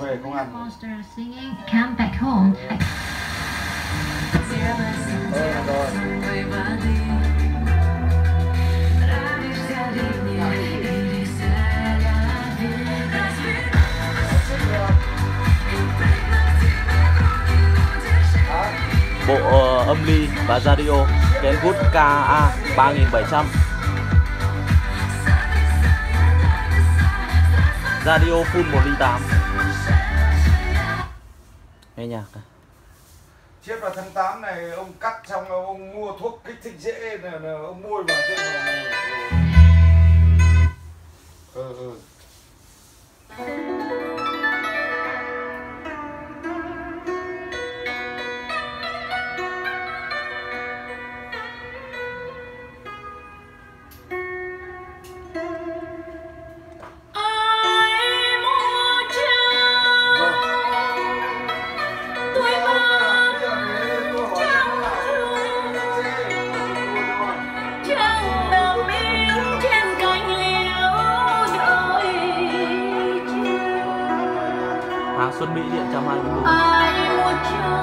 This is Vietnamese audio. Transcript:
về không ăn Come Back Home. bộ ờ, âm ly và radio Kenwood KA 3700 radio full 108 nghe nhạc à? Chiết vào tháng 8 này ông cắt xong ông mua thuốc kích thích dễ là, là ông mua vào trên Hàng Xuân Mỹ Điện 124